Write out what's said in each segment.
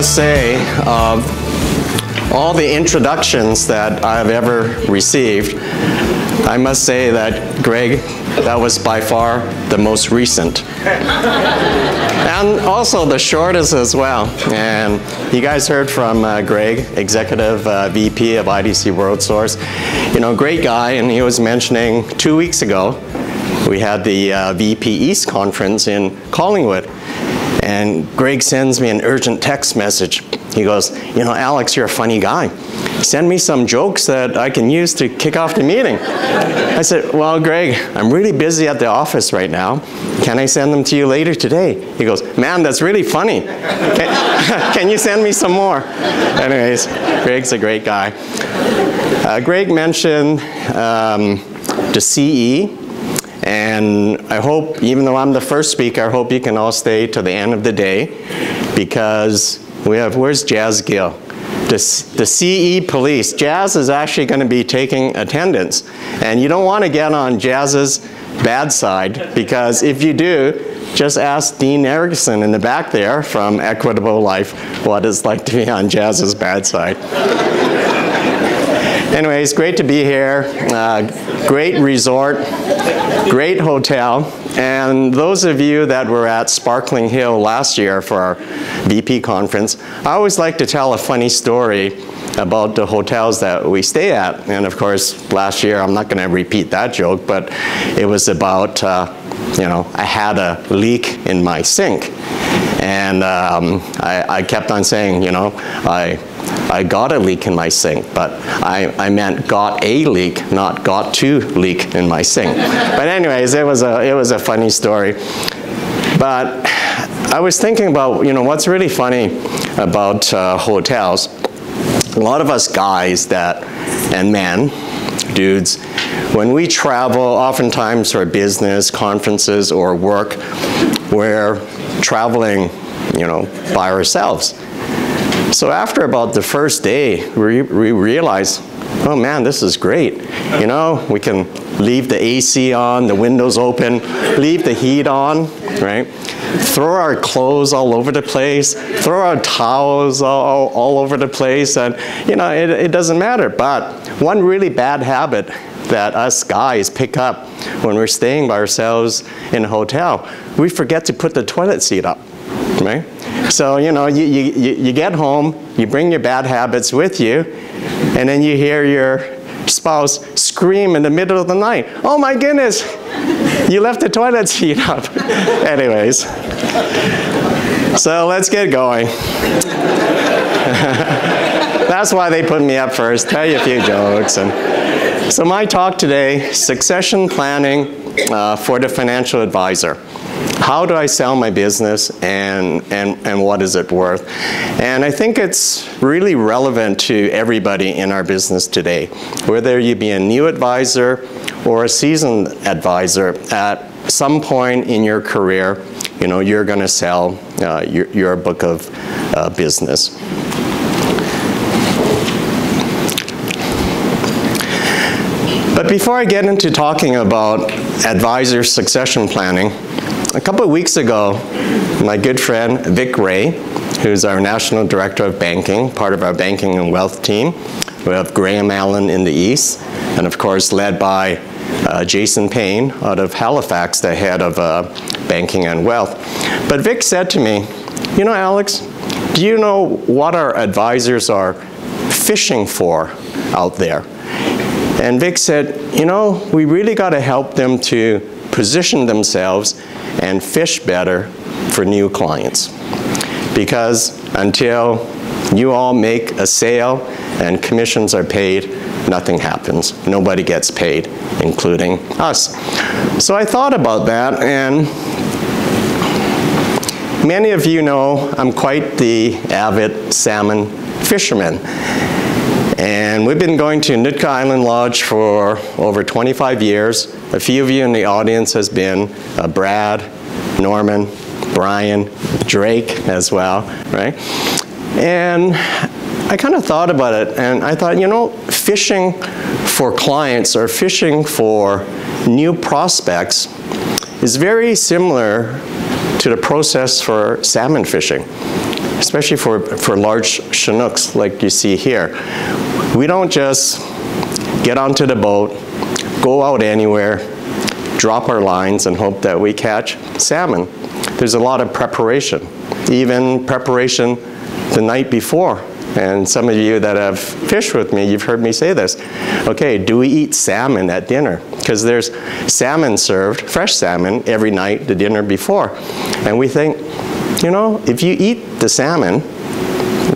Must say, of all the introductions that I've ever received, I must say that Greg, that was by far the most recent. and also the shortest as well. And you guys heard from uh, Greg, Executive uh, VP of IDC World Source. You know, great guy, and he was mentioning two weeks ago, we had the uh, VP East conference in Collingwood. And Greg sends me an urgent text message. He goes, you know, Alex, you're a funny guy. Send me some jokes that I can use to kick off the meeting. I said, well, Greg, I'm really busy at the office right now. Can I send them to you later today? He goes, man, that's really funny. Can, can you send me some more? Anyways, Greg's a great guy. Uh, Greg mentioned um, the CE, and I hope, even though I'm the first speaker, I hope you can all stay to the end of the day because we have, where's Jazz Gill? The, the CE police. Jazz is actually going to be taking attendance. And you don't want to get on Jazz's bad side because if you do, just ask Dean Erickson in the back there from Equitable Life what it's like to be on Jazz's bad side. Anyways, great to be here. Uh, great resort, great hotel. And those of you that were at Sparkling Hill last year for our VP conference, I always like to tell a funny story about the hotels that we stay at. And of course, last year, I'm not going to repeat that joke, but it was about, uh, you know, I had a leak in my sink. And um, I, I kept on saying, you know, I I got a leak in my sink, but I, I meant got a leak, not got to leak in my sink. but anyways, it was a, it was a funny story. But I was thinking about, you know, what's really funny about uh, hotels. A lot of us guys that, and men, dudes, when we travel, oftentimes for business, conferences, or work, we're traveling, you know, by ourselves. So after about the first day, we, we realized, oh man, this is great. You know, we can leave the AC on, the windows open, leave the heat on, right? Throw our clothes all over the place, throw our towels all, all over the place, and you know, it, it doesn't matter. But one really bad habit that us guys pick up when we're staying by ourselves in a hotel, we forget to put the toilet seat up, right? So, you know, you, you, you get home, you bring your bad habits with you, and then you hear your spouse scream in the middle of the night, oh my goodness, you left the toilet seat up. Anyways, so let's get going. That's why they put me up first, tell you a few jokes. And so my talk today, succession planning uh, for the financial advisor how do I sell my business and, and, and what is it worth? And I think it's really relevant to everybody in our business today, whether you be a new advisor or a seasoned advisor at some point in your career, you know, you're going to sell uh, your, your book of uh, business. But before I get into talking about advisor succession planning, a couple of weeks ago, my good friend Vic Ray, who's our National Director of Banking, part of our Banking and Wealth team, we have Graham Allen in the east, and of course led by uh, Jason Payne out of Halifax, the head of uh, Banking and Wealth. But Vic said to me, you know, Alex, do you know what our advisors are fishing for out there? And Vic said, you know, we really got to help them to position themselves and fish better for new clients. Because until you all make a sale and commissions are paid, nothing happens. Nobody gets paid, including us. So I thought about that and many of you know I'm quite the avid salmon fisherman. And we've been going to Nootka Island Lodge for over 25 years. A few of you in the audience has been uh, Brad, Norman, Brian, Drake as well, right? And I kind of thought about it and I thought, you know, fishing for clients or fishing for new prospects is very similar to the process for salmon fishing, especially for, for large Chinooks like you see here. We don't just get onto the boat, go out anywhere, drop our lines and hope that we catch salmon. There's a lot of preparation, even preparation the night before. And some of you that have fished with me, you've heard me say this. Okay, do we eat salmon at dinner? Because there's salmon served, fresh salmon, every night, the dinner before. And we think, you know, if you eat the salmon,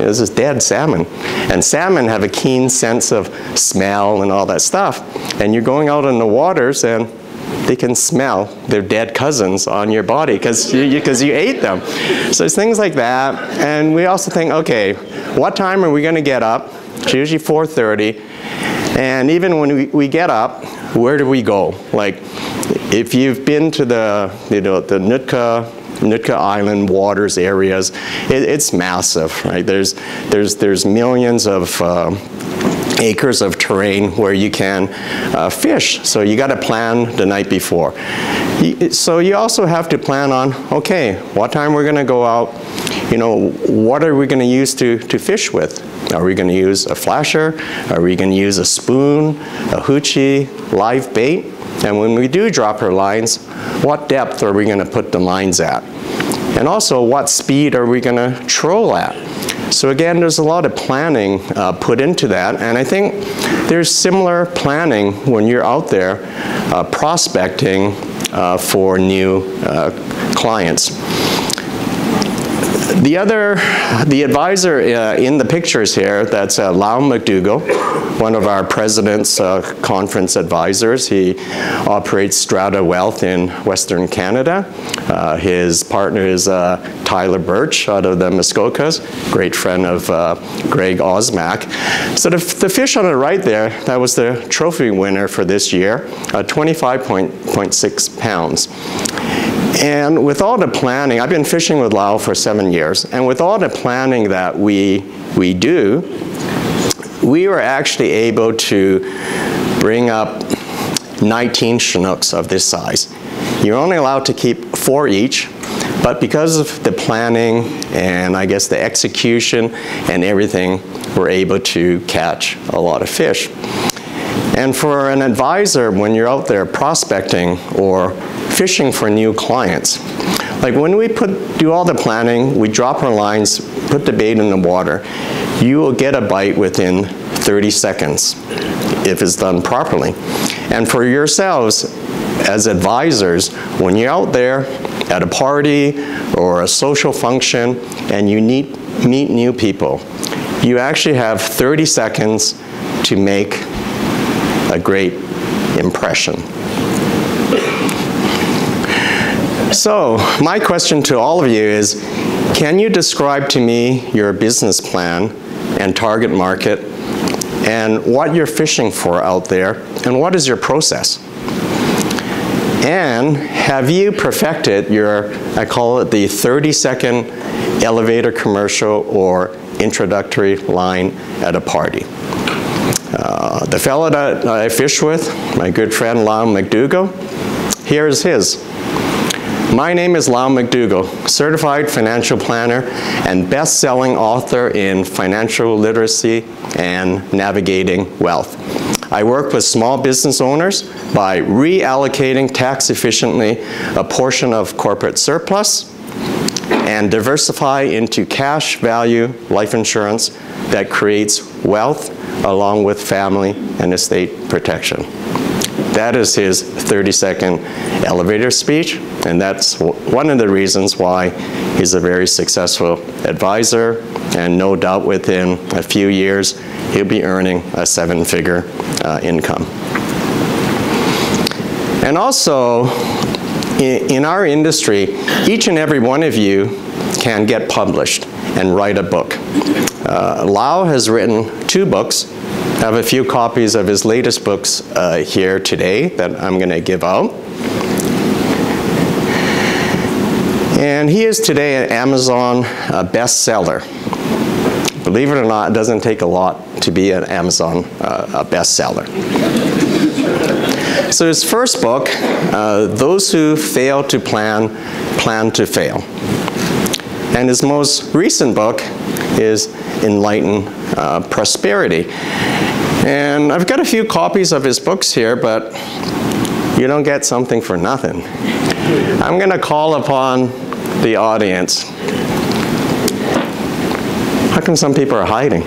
this is dead salmon. And salmon have a keen sense of smell and all that stuff. And you're going out in the waters and they can smell their dead cousins on your body because you, you, you ate them. So it's things like that. And we also think, okay, what time are we going to get up? It's usually 4.30. And even when we, we get up, where do we go? Like, if you've been to the, you know, the Nootka Nootka Island waters areas, it, it's massive, right? There's, there's, there's millions of uh, acres of terrain where you can uh, fish. So you got to plan the night before. So you also have to plan on, okay, what time we're going to go out, you know, what are we going to use to, to fish with? Are we going to use a flasher? Are we going to use a spoon, a hoochie, live bait? And when we do drop our lines, what depth are we going to put the lines at? And also, what speed are we going to troll at? So again, there's a lot of planning uh, put into that, and I think there's similar planning when you're out there uh, prospecting uh, for new uh, clients. The other, the advisor uh, in the pictures here, that's uh, Lau McDougall, one of our president's uh, conference advisors. He operates Strata Wealth in Western Canada. Uh, his partner is uh, Tyler Birch out of the Muskokas, great friend of uh, Greg Osmak. So the, the, fish on the right there, that was the trophy winner for this year, 25.6 pounds. And with all the planning, I've been fishing with Lau for seven years, and with all the planning that we, we do, we were actually able to bring up 19 Chinooks of this size. You're only allowed to keep four each, but because of the planning and I guess the execution and everything, we're able to catch a lot of fish. And for an advisor, when you're out there prospecting or fishing for new clients. Like when we put, do all the planning, we drop our lines, put the bait in the water, you will get a bite within 30 seconds if it's done properly. And for yourselves, as advisors, when you're out there at a party or a social function and you need, meet new people, you actually have 30 seconds to make a great impression. So my question to all of you is, can you describe to me your business plan and target market and what you're fishing for out there and what is your process? And have you perfected your, I call it the 30 second elevator commercial or introductory line at a party? Uh, the fellow that I fish with, my good friend Lau McDougall, here's his. My name is Lau McDougall, certified financial planner and best-selling author in financial literacy and navigating wealth. I work with small business owners by reallocating tax efficiently a portion of corporate surplus and diversify into cash value life insurance that creates wealth along with family and estate protection. That is his 30 second elevator speech, and that's one of the reasons why he's a very successful advisor, and no doubt within a few years, he'll be earning a seven figure uh, income. And also, in, in our industry, each and every one of you can get published and write a book. Uh, Lau has written two books, I have a few copies of his latest books uh, here today that I'm going to give out. And he is today an Amazon uh, bestseller. Believe it or not, it doesn't take a lot to be an Amazon uh, bestseller. So his first book, uh, Those Who Fail to Plan, Plan to Fail. And his most recent book is Enlighten uh, Prosperity. And I've got a few copies of his books here, but you don't get something for nothing. I'm going to call upon the audience. How come some people are hiding?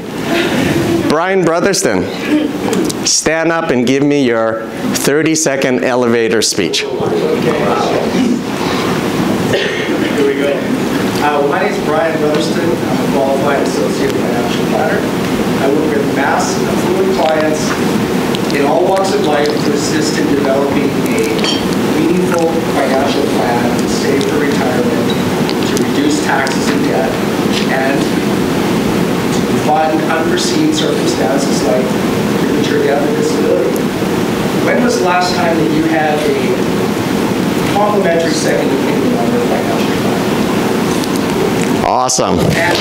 Brian Brotherston, stand up and give me your 30 second elevator speech. Uh, my name is Brian Brotherston. I'm a qualified associate financial planner. I work with mass affluent clients in all walks of life to assist in developing a meaningful financial plan to save for taxes and debt, and to fund unforeseen circumstances like premature death and disability. When was the last time that you had a complimentary second opinion on your financial plan? Awesome. And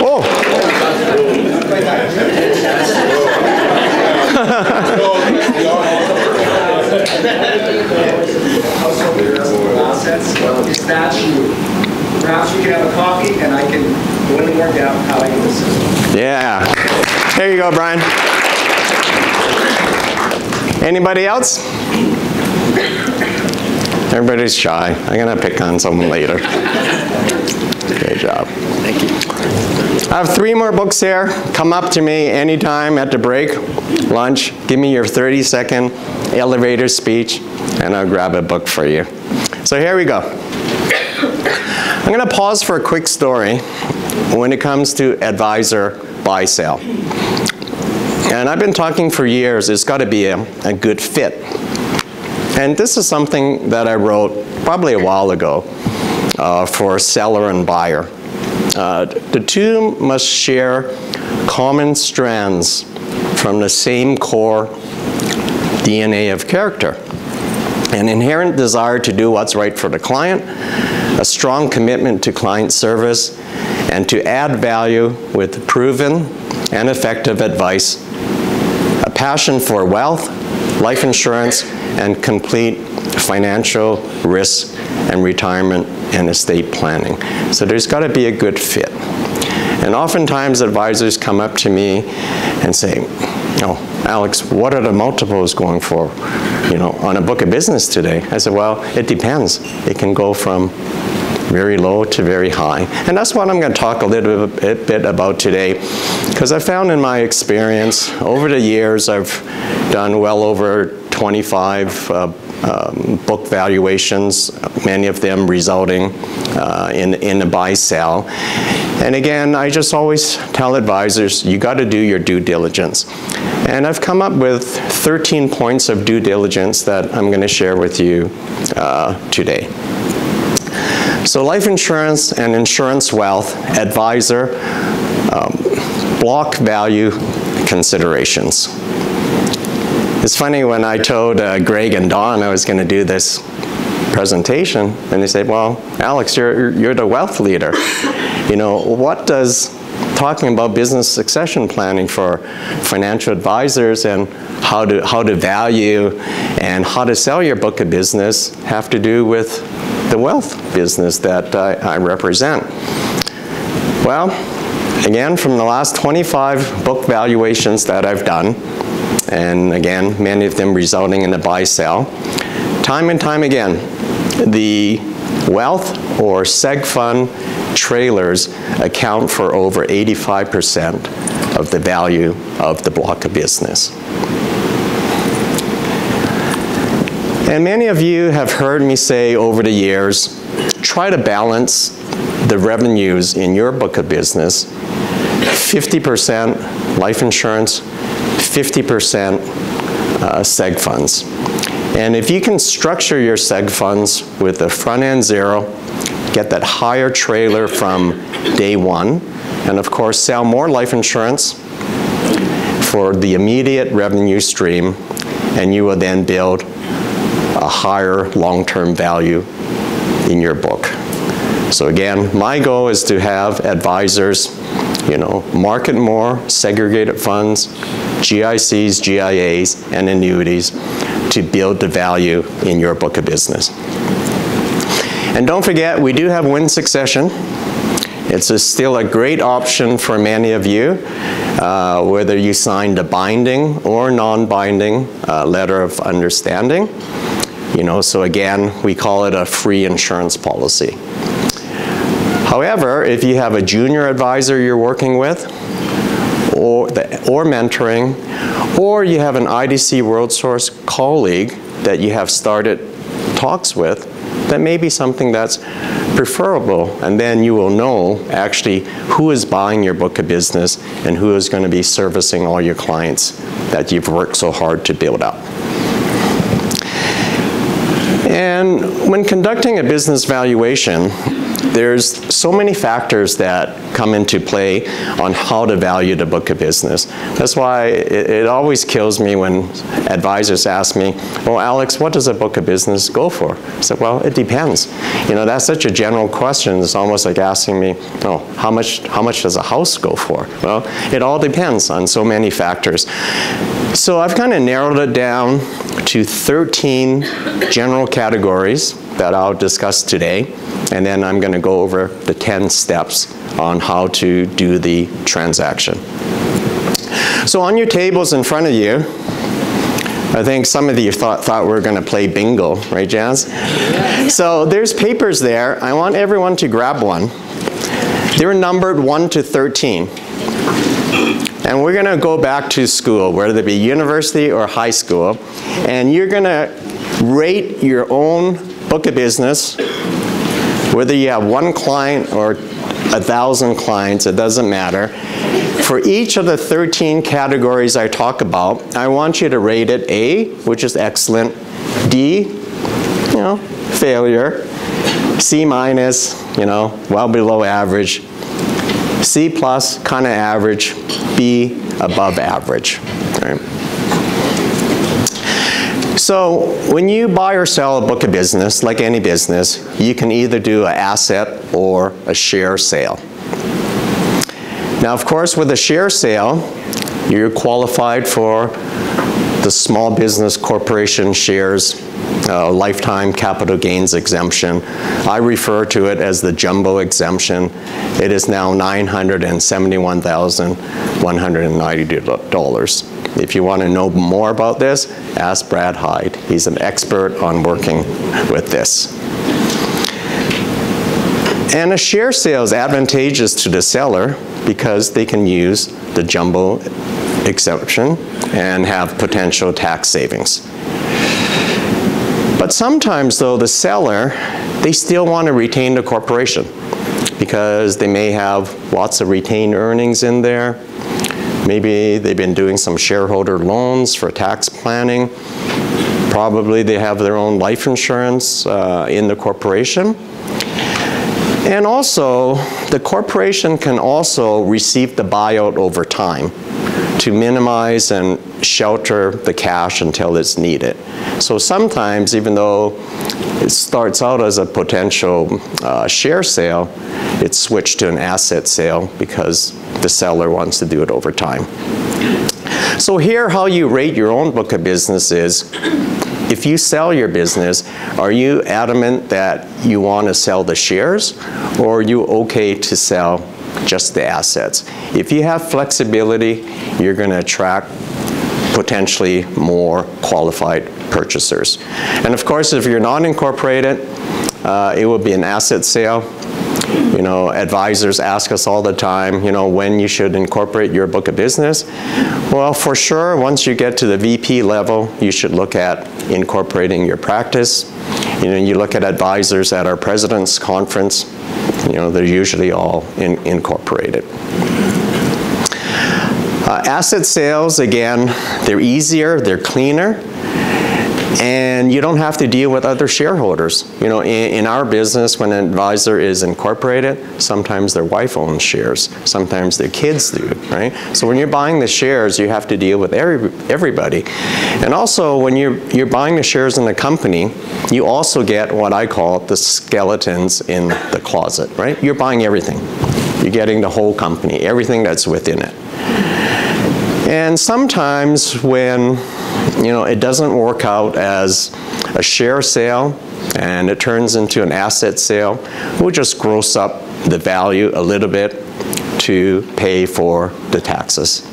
Oh, household investable assets, is that true? Perhaps we can have a coffee and I can go into more depth how I can assist. yeah. There you go, Brian. Anybody else? Everybody's shy. I'm going to pick on someone later. Great job. Thank you. I have three more books here. Come up to me anytime at the break, lunch. Give me your 30 second elevator speech, and I'll grab a book for you. So here we go. I'm going to pause for a quick story when it comes to advisor buy sell. And I've been talking for years, it's got to be a, a good fit. And this is something that I wrote probably a while ago uh, for seller and buyer. Uh, the two must share common strands from the same core DNA of character. An inherent desire to do what's right for the client, a strong commitment to client service, and to add value with proven and effective advice, a passion for wealth, life insurance, and complete financial risk and retirement and estate planning. So there's got to be a good fit. And oftentimes advisors come up to me and say, oh, Alex, what are the multiples going for, you know, on a book of business today? I said, well, it depends. It can go from very low to very high. And that's what I'm going to talk a little bit, bit about today, because I found in my experience over the years, I've done well over 25 uh, um, book valuations, many of them resulting uh, in, in a buy sell. And again, I just always tell advisors, you got to do your due diligence. And I've come up with 13 points of due diligence that I'm going to share with you uh, today. So life insurance and insurance wealth advisor um, block value considerations. It's funny when I told uh, Greg and Don I was going to do this presentation, and they said, well, Alex, you're, you're the wealth leader. You know, what does talking about business succession planning for financial advisors and how to, how to value and how to sell your book of business have to do with the wealth business that I, I represent. Well, again, from the last 25 book valuations that I've done, and again, many of them resulting in a buy sell, time and time again, the wealth or seg fund trailers account for over 85% of the value of the block of business. And many of you have heard me say over the years, try to balance the revenues in your book of business 50% life insurance, 50% uh, seg funds. And if you can structure your seg funds with a front end zero, get that higher trailer from day one, and of course sell more life insurance for the immediate revenue stream, and you will then build a higher long-term value in your book. So again, my goal is to have advisors, you know, market more segregated funds, GICs, GIAs, and annuities to build the value in your book of business. And don't forget, we do have WIN succession. It's a still a great option for many of you, uh, whether you signed a binding or non-binding uh, letter of understanding. You know, so again, we call it a free insurance policy. However, if you have a junior advisor you're working with, or, the, or mentoring, or you have an IDC WorldSource colleague that you have started talks with, that may be something that's preferable, and then you will know actually who is buying your book of business and who is going to be servicing all your clients that you've worked so hard to build up. And when conducting a business valuation, there's so many factors that come into play on how to value the book of business. That's why it, it, always kills me when advisors ask me, well, Alex, what does a book of business go for? I said, well, it depends. You know, that's such a general question. It's almost like asking me, oh, how much, how much does a house go for? Well, it all depends on so many factors. So I've kind of narrowed it down to 13 general categories that I'll discuss today. And then I'm going to go over the 10 steps on how to do the transaction. So on your tables in front of you, I think some of you thought, thought we were going to play bingo, right, Jazz? So there's papers there. I want everyone to grab one. They're numbered 1 to 13. And we're going to go back to school, whether it be university or high school, and you're going to rate your own book of business whether you have one client or a thousand clients, it doesn't matter. For each of the 13 categories I talk about, I want you to rate it A, which is excellent, D, you know, failure, C minus, you know, well below average, C plus, kind of average, B above average. Right? So when you buy or sell a book of business, like any business, you can either do an asset or a share sale. Now, of course, with a share sale, you're qualified for the small business corporation shares uh, lifetime capital gains exemption. I refer to it as the jumbo exemption. It is now $971,190. If you want to know more about this, ask Brad Hyde. He's an expert on working with this. And a share sale is advantageous to the seller because they can use the jumbo exemption and have potential tax savings. But sometimes though, the seller, they still want to retain the corporation because they may have lots of retained earnings in there. Maybe they've been doing some shareholder loans for tax planning. Probably they have their own life insurance uh, in the corporation. And also, the corporation can also receive the buyout over time to minimize and shelter the cash until it's needed. So sometimes, even though it starts out as a potential uh, share sale, it's switched to an asset sale because the seller wants to do it over time. So here, how you rate your own book of business is, if you sell your business, are you adamant that you want to sell the shares, or are you okay to sell just the assets? If you have flexibility, you're going to attract potentially more qualified purchasers. And of course, if you're not incorporated, uh, it will be an asset sale you know, advisors ask us all the time, you know, when you should incorporate your book of business. Well, for sure, once you get to the VP level, you should look at incorporating your practice. You know, you look at advisors at our president's conference, you know, they're usually all in, incorporated. Uh, asset sales, again, they're easier, they're cleaner and you don't have to deal with other shareholders. You know, in, in, our business, when an advisor is incorporated, sometimes their wife owns shares, sometimes their kids do, right? So when you're buying the shares, you have to deal with every, everybody. And also, when you're, you're buying the shares in the company, you also get what I call the skeletons in the closet, right? You're buying everything. You're getting the whole company, everything that's within it. And sometimes when, you know, it doesn't work out as a share sale and it turns into an asset sale, we'll just gross up the value a little bit to pay for the taxes.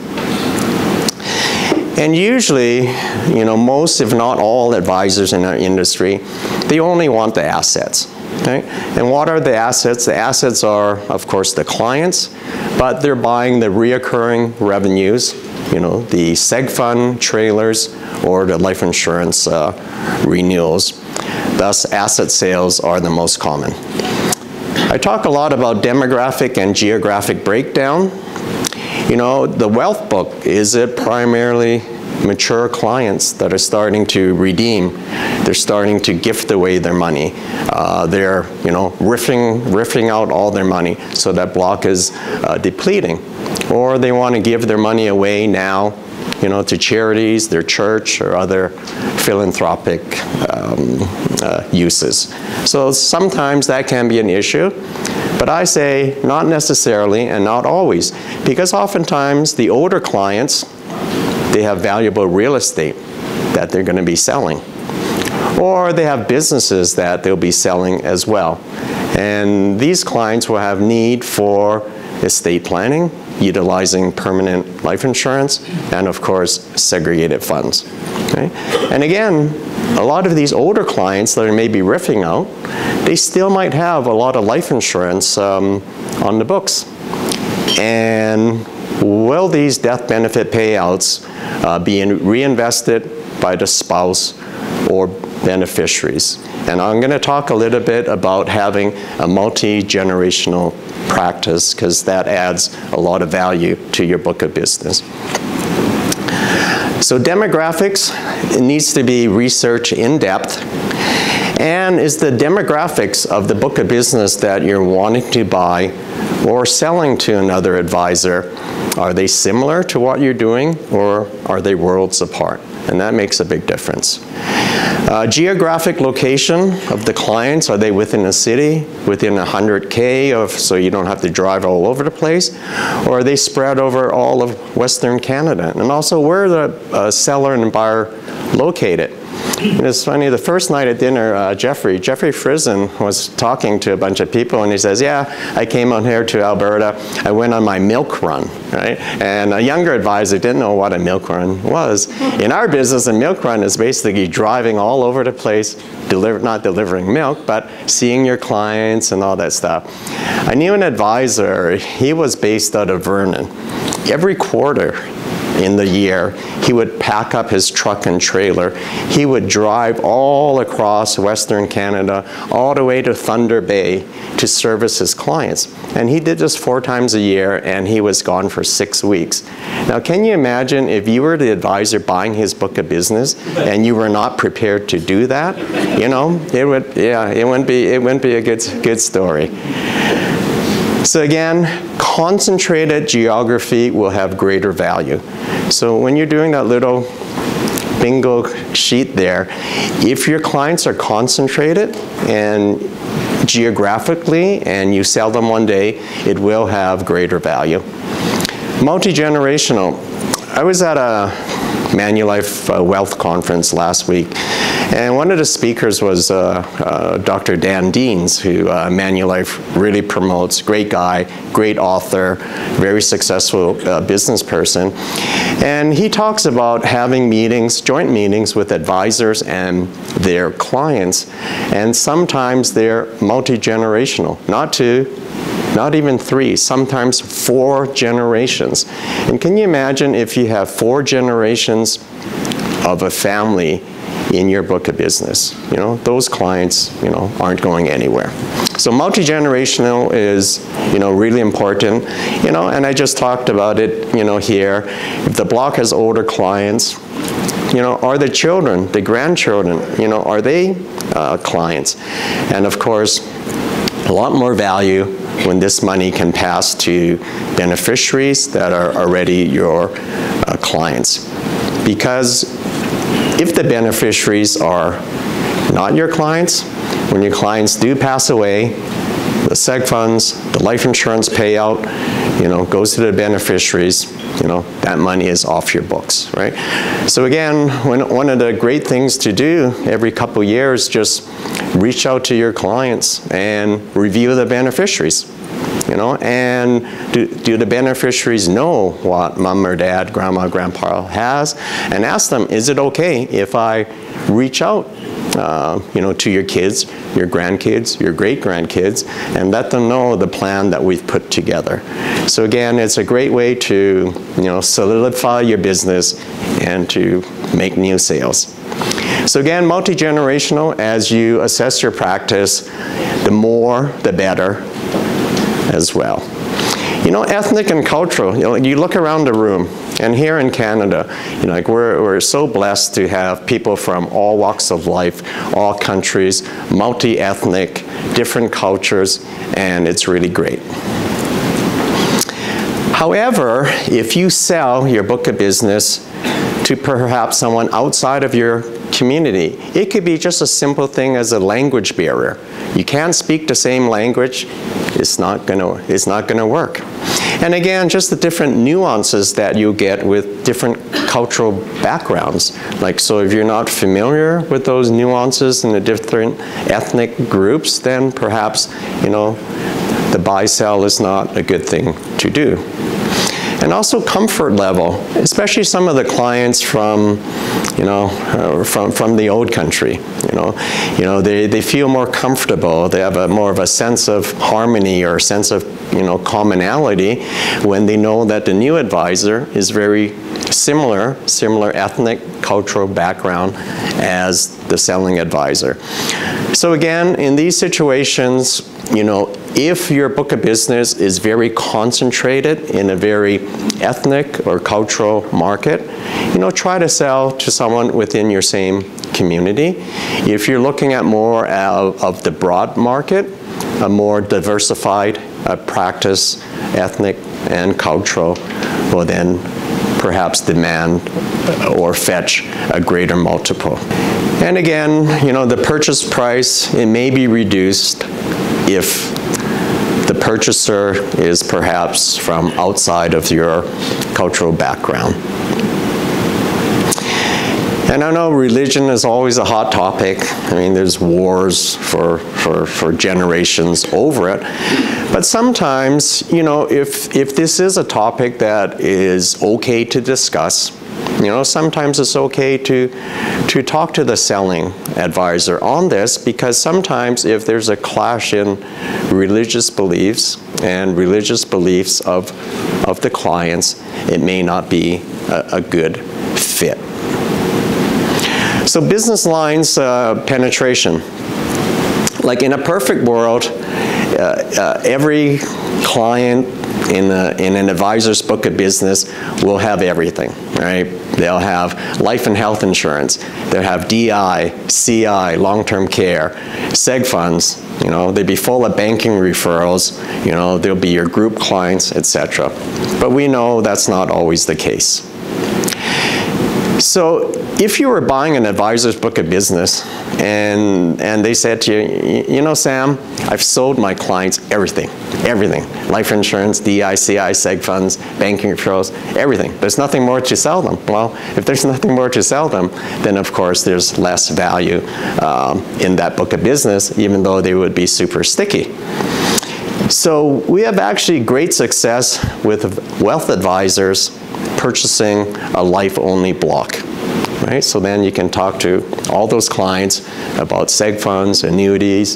And usually, you know, most, if not all, advisors in our industry, they only want the assets. Okay? And what are the assets? The assets are, of course, the clients, but they're buying the reoccurring revenues, you know, the seg fund trailers or the life insurance uh, renewals. Thus, asset sales are the most common. I talk a lot about demographic and geographic breakdown. You know, the wealth book, is it primarily mature clients that are starting to redeem. They're starting to gift away their money. Uh, they're, you know, riffing, riffing out all their money, so that block is uh, depleting. Or they want to give their money away now, you know, to charities, their church, or other philanthropic um, uh, uses. So sometimes that can be an issue. But I say not necessarily and not always, because oftentimes the older clients, they have valuable real estate that they're going to be selling. Or they have businesses that they'll be selling as well. And these clients will have need for estate planning, utilizing permanent life insurance, and of course, segregated funds. Okay? And again, a lot of these older clients that are maybe riffing out, they still might have a lot of life insurance um, on the books. And will these death benefit payouts uh, being reinvested by the spouse or beneficiaries. And I'm going to talk a little bit about having a multi-generational practice because that adds a lot of value to your book of business. So demographics needs to be researched in depth and is the demographics of the book of business that you're wanting to buy or selling to another advisor, are they similar to what you're doing or are they worlds apart? And that makes a big difference. Uh, geographic location of the clients, are they within a city, within 100K of, so you don't have to drive all over the place? Or are they spread over all of Western Canada? And also, where the uh, seller and buyer located? It's funny, the first night at dinner, uh, Jeffrey, Jeffrey Frizen was talking to a bunch of people and he says, yeah, I came on here to Alberta, I went on my milk run, right? And a younger advisor didn't know what a milk run was. In our business, a milk run is basically driving all over the place, deliver, not delivering milk, but seeing your clients and all that stuff. I knew an advisor, he was based out of Vernon. Every quarter, in the year, he would pack up his truck and trailer. He would drive all across Western Canada, all the way to Thunder Bay to service his clients. And he did this four times a year, and he was gone for six weeks. Now, can you imagine if you were the advisor buying his book of business and you were not prepared to do that? You know, it would, yeah, it wouldn't be, it wouldn't be a good, good story. So again, concentrated geography will have greater value. So when you're doing that little bingo sheet there, if your clients are concentrated and geographically and you sell them one day, it will have greater value. Multi-generational. I was at a Manulife uh, Wealth Conference last week and one of the speakers was uh, uh, Dr. Dan Deans, who uh, Manulife really promotes. Great guy, great author, very successful business person. And he talks about having meetings, joint meetings with advisors and their clients. And sometimes they're multi-generational, not two, not even three, sometimes four generations. And can you imagine if you have four generations of a family in your book of business. You know, those clients, you know, aren't going anywhere. So multi-generational is, you know, really important, you know, and I just talked about it, you know, here. If the block has older clients, you know, are the children, the grandchildren, you know, are they uh, clients? And of course, a lot more value when this money can pass to beneficiaries that are already your uh, clients. Because if the beneficiaries are not your clients, when your clients do pass away, the seg funds, the life insurance payout, you know, goes to the beneficiaries. You know, that money is off your books, right? So again, when, one of the great things to do every couple years, just reach out to your clients and review the beneficiaries you know, and do, do the beneficiaries know what mom or dad, grandma, grandpa has? And ask them, is it okay if I reach out uh, you know, to your kids, your grandkids, your great-grandkids, and let them know the plan that we've put together. So again, it's a great way to, you know, solidify your business and to make new sales. So again, multi-generational, as you assess your practice, the more, the better, as well. You know, ethnic and cultural, you, know, you look around the room, and here in Canada, you know, like we're, we're so blessed to have people from all walks of life, all countries, multi-ethnic, different cultures, and it's really great. However, if you sell your book of business to perhaps someone outside of your community. It could be just a simple thing as a language barrier. You can't speak the same language, it's not gonna, it's not gonna work. And again, just the different nuances that you get with different cultural backgrounds. Like, so if you're not familiar with those nuances in the different ethnic groups, then perhaps, you know, the buy-sell is not a good thing to do and also comfort level, especially some of the clients from, you know, uh, from, from the old country, you know. You know, they, they feel more comfortable, they have a more of a sense of harmony or a sense of, you know, commonality when they know that the new advisor is very similar, similar ethnic, cultural background as the selling advisor. So again, in these situations, you know, if your book of business is very concentrated in a very ethnic or cultural market, you know, try to sell to someone within your same community. If you're looking at more of, of the broad market, a more diversified uh, practice, ethnic and cultural, well then perhaps demand or fetch a greater multiple. And again, you know, the purchase price, it may be reduced if the purchaser is perhaps from outside of your cultural background. And I know religion is always a hot topic. I mean, there's wars for, for, for generations over it. But sometimes, you know, if, if this is a topic that is okay to discuss, you know, sometimes it's okay to, to talk to the selling advisor on this because sometimes if there's a clash in religious beliefs and religious beliefs of, of the clients, it may not be a, a good fit. So business lines uh, penetration. Like in a perfect world, uh, uh, every client in, in an advisor's book of business will have everything, right? They'll have life and health insurance. They'll have DI, CI, long-term care, seg funds. You know, they'd be full of banking referrals. You know, there'll be your group clients, etc. But we know that's not always the case. So if you were buying an advisor's book of business and, and they said to you, you know, Sam, I've sold my clients everything, everything. Life insurance, DICI, seg funds, banking referrals, everything. There's nothing more to sell them. Well, if there's nothing more to sell them, then of course there's less value um, in that book of business, even though they would be super sticky. So we have actually great success with wealth advisors purchasing a life-only block. Right? So then you can talk to all those clients about seg funds, annuities,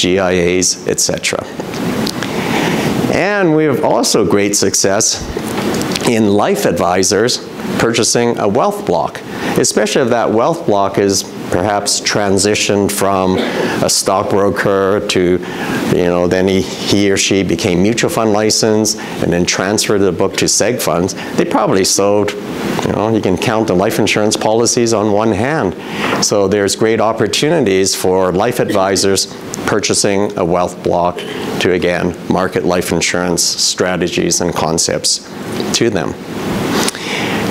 GIAs, etc. And we have also great success in life advisors purchasing a wealth block, especially if that wealth block is perhaps transitioned from a stockbroker to, you know, then he, he or she became mutual fund licensed and then transferred the book to seg funds, they probably sold, you know, you can count the life insurance policies on one hand. So there's great opportunities for life advisors purchasing a wealth block to, again, market life insurance strategies and concepts to them.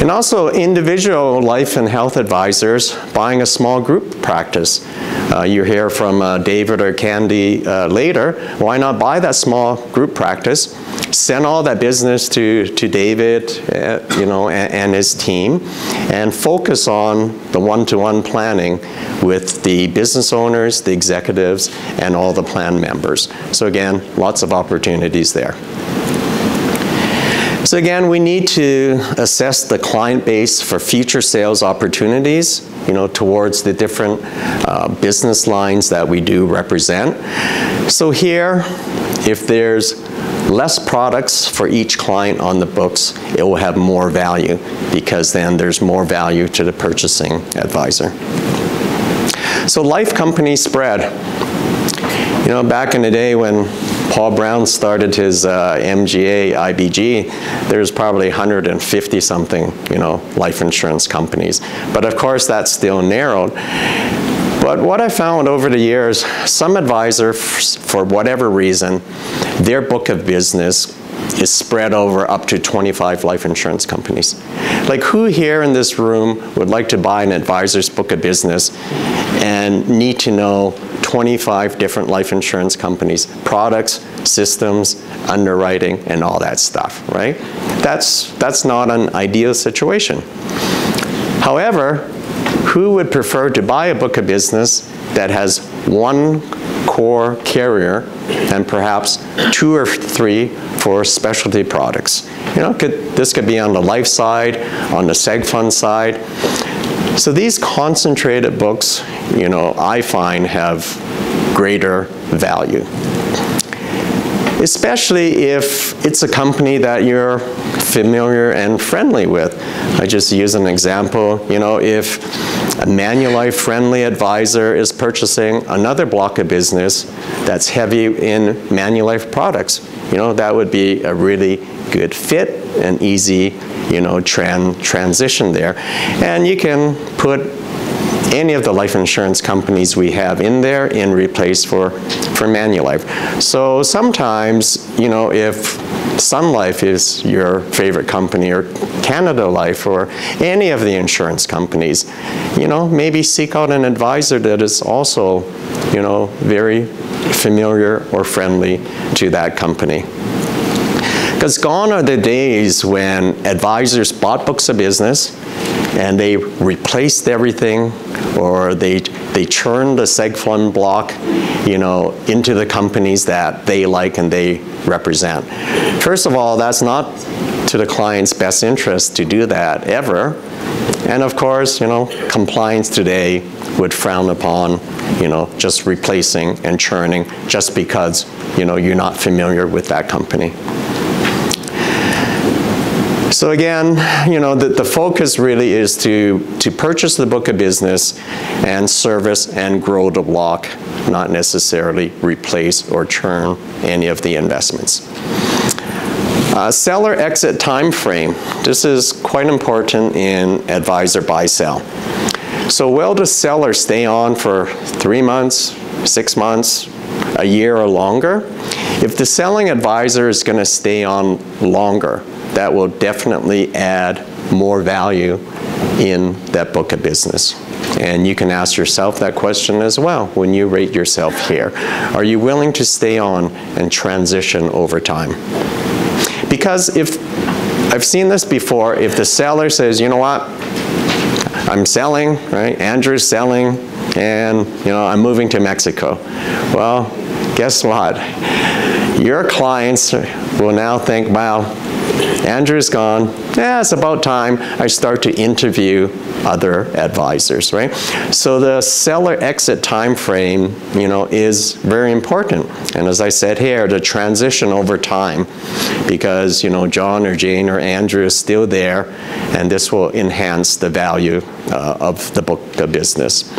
And also individual life and health advisors buying a small group practice. Uh, you hear from uh, David or Candy uh, later, why not buy that small group practice, send all that business to, to David, uh, you know, and, and his team, and focus on the one-to-one planning with the business owners, the executives, and all the plan members. So again, lots of opportunities there. So again, we need to assess the client base for future sales opportunities, you know, towards the different uh, business lines that we do represent. So here, if there's less products for each client on the books, it will have more value because then there's more value to the purchasing advisor. So life company spread. You know, back in the day when Paul Brown started his uh, MGA IBG, there's probably 150 something, you know, life insurance companies. But of course, that's still narrowed. But what I found over the years, some advisors, for whatever reason, their book of business is spread over up to 25 life insurance companies. Like who here in this room would like to buy an advisor's book of business and need to know 25 different life insurance companies, products, systems, underwriting, and all that stuff, right? That's, that's not an ideal situation. However, who would prefer to buy a book of business that has one core carrier and perhaps two or three for specialty products. You know, could, this could be on the life side, on the seg fund side. So these concentrated books, you know, I find have greater value. Especially if it's a company that you're familiar and friendly with. I just use an example, you know, if Manulife friendly advisor is purchasing another block of business that's heavy in Manulife products, you know, that would be a really good fit and easy, you know, tran transition there. And you can put any of the life insurance companies we have in there in replace for, for Manulife. So sometimes, you know, if Sun Life is your favorite company or Canada Life or any of the insurance companies, you know, maybe seek out an advisor that is also, you know, very familiar or friendly to that company. Because gone are the days when advisors bought books of business and they replaced everything or they, they churned the seg fund block, you know, into the companies that they like and they represent. First of all, that's not to the client's best interest to do that ever. And of course, you know, compliance today would frown upon, you know, just replacing and churning just because, you know, you're not familiar with that company. So again, you know, the, the focus really is to, to purchase the book of business and service and grow the block, not necessarily replace or churn any of the investments. Uh, seller exit time frame. This is quite important in advisor buy sell. So will the seller stay on for three months, six months, a year or longer? If the selling advisor is going to stay on longer, that will definitely add more value in that book of business. And you can ask yourself that question as well when you rate yourself here. Are you willing to stay on and transition over time? Because if, I've seen this before, if the seller says, you know what, I'm selling, right, Andrew's selling, and you know, I'm moving to Mexico. Well, guess what? Your clients will now think, wow, Andrew's gone. Yeah, it's about time I start to interview other advisors, right? So the seller exit time frame, you know, is very important. And as I said here, the transition over time, because, you know, John or Jane or Andrew is still there, and this will enhance the value uh, of the book of business.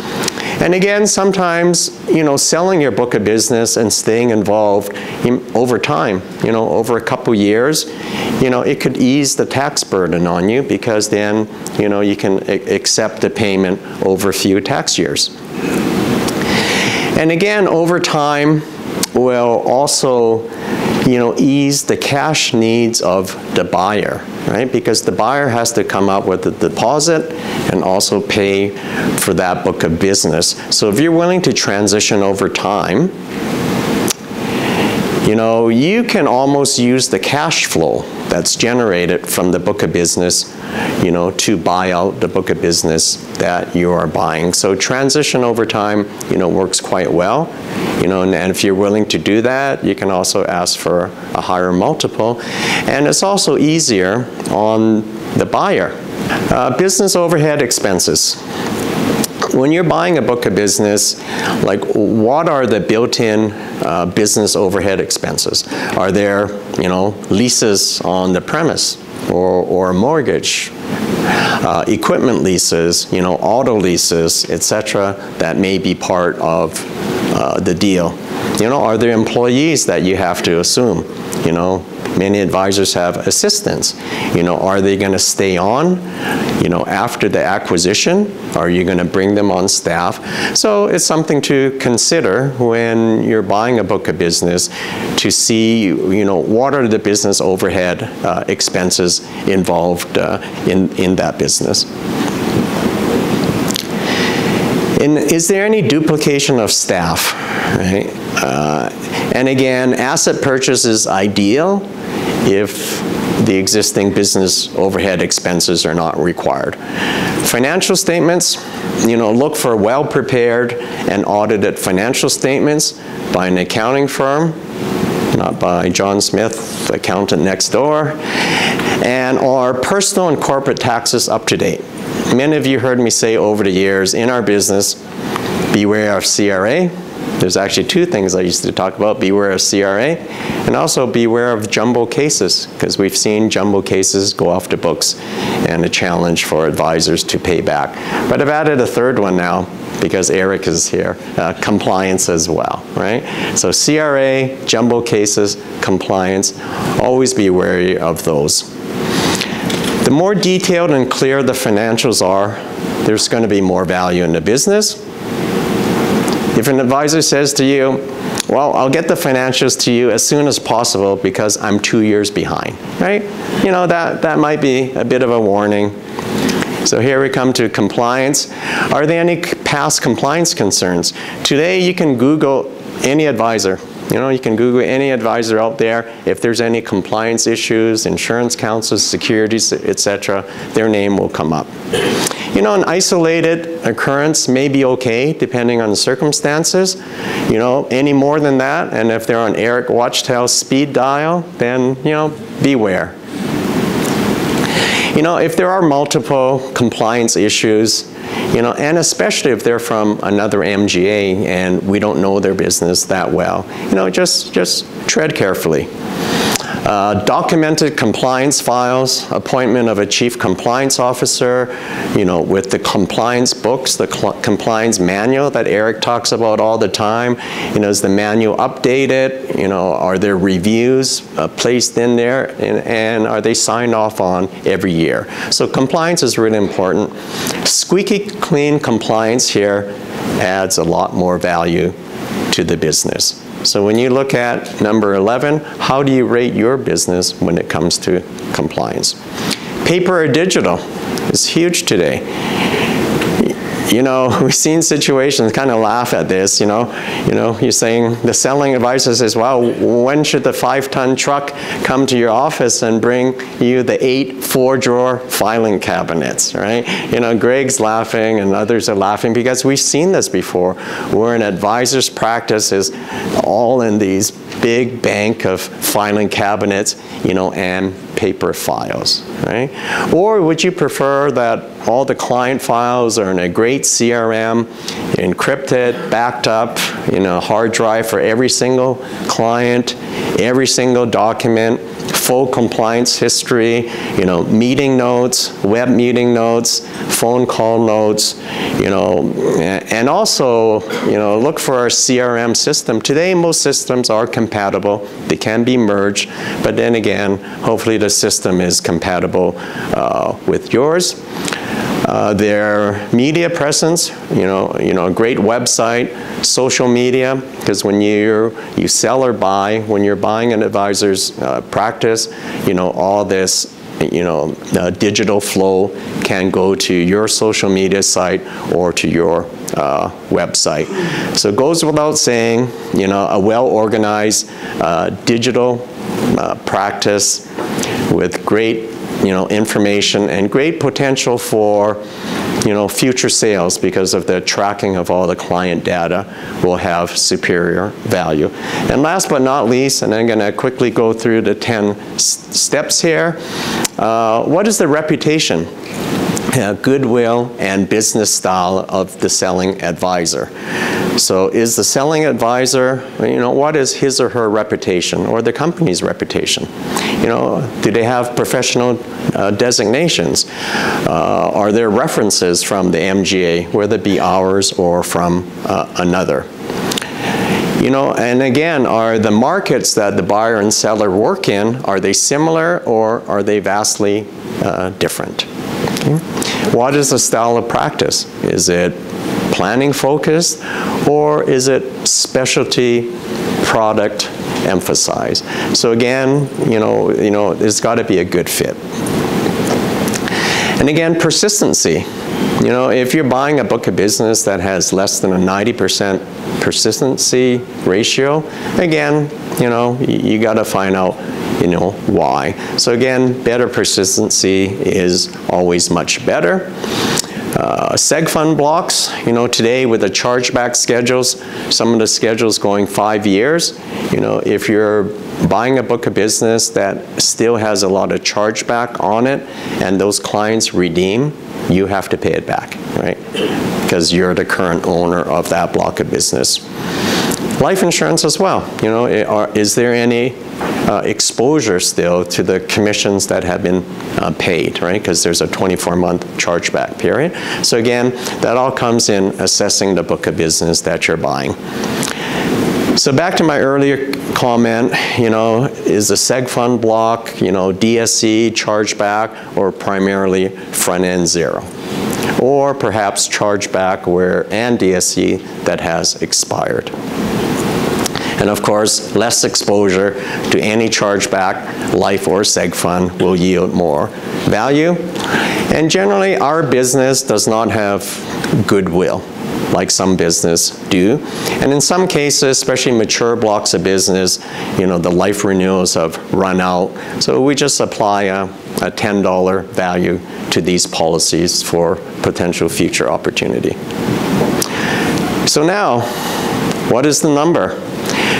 And again, sometimes, you know, selling your book of business and staying involved in, over time, you know, over a couple years, you know, it could ease the tax burden on you because then, you know, you can accept the payment over a few tax years. And again, over time, will also you know, ease the cash needs of the buyer, right? Because the buyer has to come up with a deposit and also pay for that book of business. So if you're willing to transition over time, you know, you can almost use the cash flow that's generated from the book of business, you know, to buy out the book of business that you are buying. So transition over time, you know, works quite well. You know, and, and if you're willing to do that, you can also ask for a higher multiple. And it's also easier on the buyer. Uh, business overhead expenses when you're buying a book of business, like what are the built-in uh, business overhead expenses? Are there, you know, leases on the premise or, or mortgage? Uh, equipment leases, you know, auto leases, etc., that may be part of uh, the deal. You know, are there employees that you have to assume? You know, Many advisors have assistants. You know, are they going to stay on, you know, after the acquisition? Are you going to bring them on staff? So it's something to consider when you're buying a book of business to see, you know, what are the business overhead uh, expenses involved uh, in, in that business. And is there any duplication of staff? Right? Uh, and again, asset purchase is ideal if the existing business overhead expenses are not required. Financial statements, you know, look for well-prepared and audited financial statements by an accounting firm, not by John Smith, the accountant next door, and are personal and corporate taxes up to date. Many of you heard me say over the years in our business, beware of CRA, there's actually two things I used to talk about, beware of CRA, and also beware of jumbo cases, because we've seen jumbo cases go off the books and a challenge for advisors to pay back. But I've added a third one now, because Eric is here, uh, compliance as well, right? So CRA, jumbo cases, compliance, always be wary of those. The more detailed and clear the financials are, there's going to be more value in the business, if an advisor says to you, well, I'll get the financials to you as soon as possible because I'm two years behind, right? You know, that, that might be a bit of a warning. So here we come to compliance. Are there any past compliance concerns? Today you can Google any advisor you know, you can Google any advisor out there. If there's any compliance issues, insurance councils, securities, etc., their name will come up. You know, an isolated occurrence may be okay depending on the circumstances. You know, any more than that, and if they're on Eric Wachtel's speed dial, then, you know, beware. You know, if there are multiple compliance issues, you know, and especially if they're from another MGA and we don't know their business that well, you know, just, just tread carefully. Uh, documented compliance files, appointment of a chief compliance officer, you know, with the compliance books, the compliance manual that Eric talks about all the time. You know, is the manual updated? You know, are there reviews uh, placed in there? And, and are they signed off on every year? So compliance is really important. Squeaky clean compliance here adds a lot more value to the business. So when you look at number 11, how do you rate your business when it comes to compliance? Paper or digital is huge today you know, we've seen situations kind of laugh at this, you know. You know, you're saying, the selling advisor says, well, when should the five-ton truck come to your office and bring you the eight four-drawer filing cabinets, right? You know, Greg's laughing and others are laughing because we've seen this before, where an advisor's practice is all in these big bank of filing cabinets, you know, and paper files, right? Or would you prefer that all the client files are in a great CRM, encrypted, backed up, you know, hard drive for every single client, every single document, full compliance history, you know, meeting notes, web meeting notes, phone call notes, you know, and also, you know, look for our CRM system. Today, most systems are compatible. They can be merged, but then again, hopefully the system is compatible uh, with yours. Uh, their media presence, you know, you know, a great website, social media, because when you you sell or buy, when you're buying an advisor's uh, practice, you know, all this you know, digital flow can go to your social media site or to your uh, website. So it goes without saying, you know, a well-organized uh, digital uh, practice with great, you know, information and great potential for you know, future sales because of the tracking of all the client data will have superior value. And last but not least, and I'm going to quickly go through the 10 steps here, uh, what is the reputation? Uh, goodwill and business style of the selling advisor. So is the selling advisor, you know, what is his or her reputation or the company's reputation? You know, do they have professional uh, designations? Uh, are there references from the MGA, whether it be ours or from uh, another? You know, and again, are the markets that the buyer and seller work in, are they similar or are they vastly uh, different? What is the style of practice? Is it planning focused or is it specialty product emphasized? So again, you know, you know, it's got to be a good fit. And again, persistency. You know, if you're buying a book of business that has less than a 90% persistency ratio, again, you know, you, you got to find out, you know, why. So again, better persistency is always much better. Uh, seg fund blocks, you know, today with the chargeback schedules, some of the schedules going five years, you know, if you're buying a book of business that still has a lot of chargeback on it and those clients redeem, you have to pay it back, right? Because you're the current owner of that block of business. Life insurance as well, you know, is there any uh, exposure still to the commissions that have been uh, paid, right? Because there's a 24-month chargeback period. So again, that all comes in assessing the book of business that you're buying. So back to my earlier comment, you know, is the seg fund block, you know, DSC, chargeback, or primarily front-end zero? Or perhaps chargeback where and DSC that has expired. And of course, less exposure to any chargeback, life or seg fund will yield more value. And generally, our business does not have goodwill like some business do. And in some cases, especially mature blocks of business, you know, the life renewals have run out. So we just apply a, a $10 value to these policies for potential future opportunity. So now, what is the number?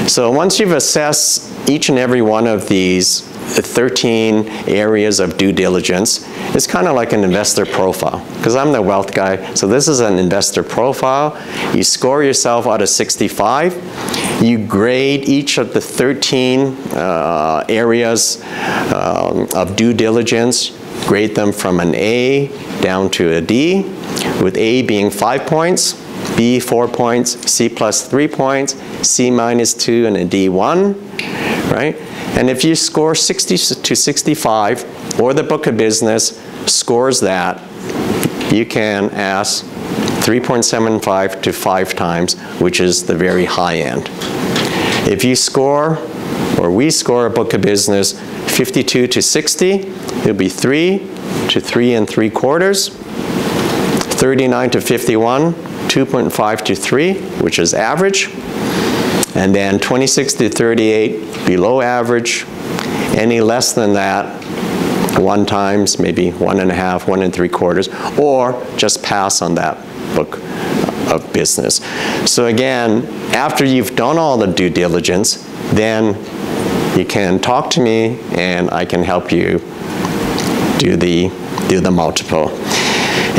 So once you've assessed each and every one of these 13 areas of due diligence, it's kind of like an investor profile because I'm the wealth guy. So this is an investor profile. You score yourself out of 65. You grade each of the 13 uh, areas um, of due diligence, grade them from an A down to a D, with A being five points, B, four points, C plus three points, C minus two, and a D one, right? And if you score 60 to 65, or the book of business scores that, you can ask 3.75 to five times, which is the very high end. If you score, or we score a book of business 52 to 60, it'll be three to three and three quarters. 39 to 51, 2.5 to 3, which is average. And then 26 to 38, below average. Any less than that, one times, maybe one and a half, one and three quarters, or just pass on that book of business. So again, after you've done all the due diligence, then you can talk to me and I can help you do the, do the multiple.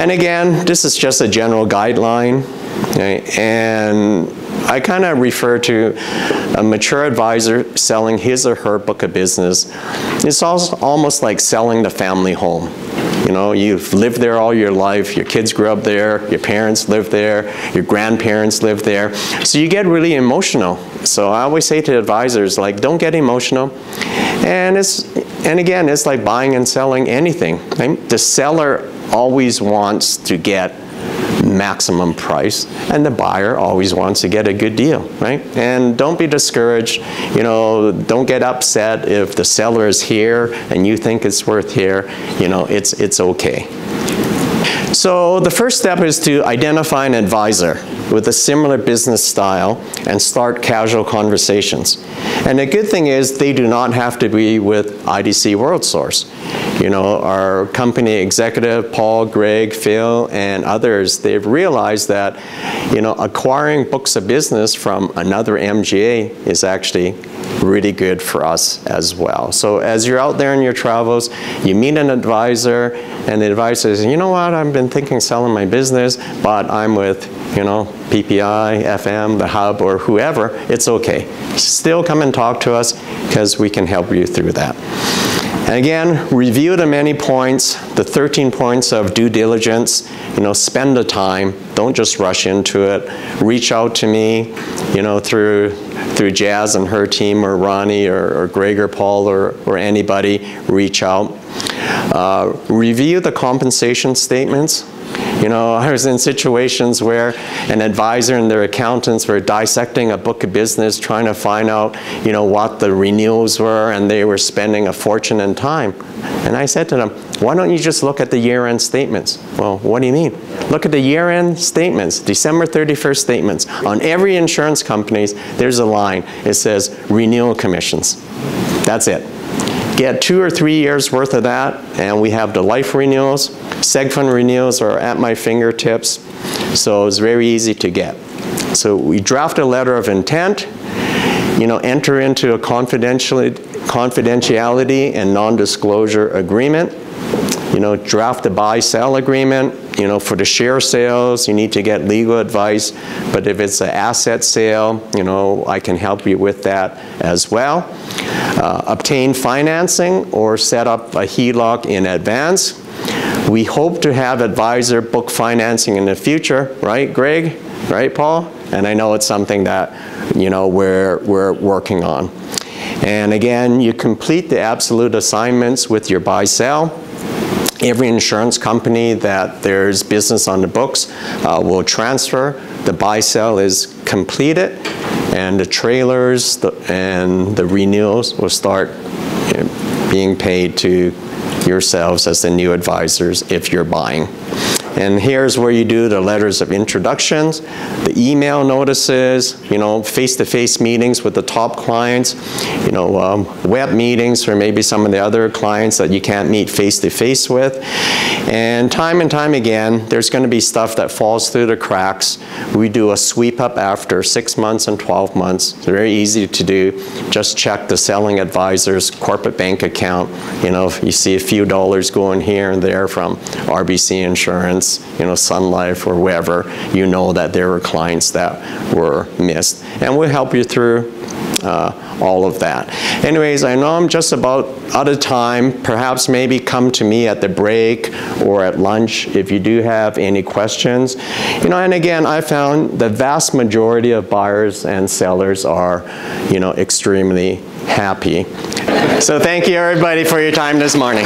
And again, this is just a general guideline. And I kind of refer to a mature advisor selling his or her book of business. It's also almost like selling the family home. You know, you've lived there all your life, your kids grew up there, your parents live there, your grandparents live there. So you get really emotional. So I always say to advisors, like, don't get emotional. And it's, and again, it's like buying and selling anything. Right? The seller always wants to get maximum price, and the buyer always wants to get a good deal, right? And don't be discouraged, you know, don't get upset if the seller is here and you think it's worth here, you know, it's, it's okay. So the first step is to identify an advisor with a similar business style and start casual conversations. And the good thing is they do not have to be with IDC Worldsource. You know, our company executive, Paul, Greg, Phil, and others, they've realized that, you know, acquiring books of business from another MGA is actually really good for us as well. So as you're out there in your travels, you meet an advisor, and the advisor says, you know what, I've been thinking selling my business, but I'm with, you know, PPI, FM, the hub, or whoever, it's okay. Still come and talk to us because we can help you through that. And again, review the many points, the 13 points of due diligence, you know, spend the time, don't just rush into it. Reach out to me, you know, through through Jazz and her team or Ronnie or, or Greg or Paul or, or anybody, reach out. Uh, review the compensation statements. You know, I was in situations where an advisor and their accountants were dissecting a book of business, trying to find out, you know, what the renewals were, and they were spending a fortune and time. And I said to them, why don't you just look at the year-end statements? Well, what do you mean? Look at the year-end statements, December 31st statements. On every insurance companies, there's a line. It says renewal commissions. That's it. Get two or three years worth of that, and we have the life renewals. Seg fund renewals are at my fingertips, so it's very easy to get. So we draft a letter of intent, you know, enter into a confidentiality and non-disclosure agreement, you know, draft a buy-sell agreement. You know, for the share sales, you need to get legal advice. But if it's an asset sale, you know, I can help you with that as well. Uh, obtain financing or set up a HELOC in advance. We hope to have advisor book financing in the future, right, Greg? Right, Paul? And I know it's something that, you know, we're, we're working on. And again, you complete the absolute assignments with your buy-sell. Every insurance company that there's business on the books uh, will transfer. The buy-sell is completed and the trailers the, and the renewals will start you know, being paid to yourselves as the new advisors if you're buying. And here's where you do the letters of introductions, the email notices, you know, face-to-face -face meetings with the top clients, you know, um, web meetings for maybe some of the other clients that you can't meet face-to-face -face with. And time and time again, there's going to be stuff that falls through the cracks. We do a sweep up after six months and 12 months. It's very easy to do. Just check the selling advisor's corporate bank account. You know, you see a few dollars going here and there from RBC Insurance, you know, Sun Life or wherever, you know that there were clients that were missed. And we'll help you through uh, all of that. Anyways, I know I'm just about out of time. Perhaps maybe come to me at the break or at lunch if you do have any questions. You know, and again, I found the vast majority of buyers and sellers are, you know, extremely happy. So thank you everybody for your time this morning.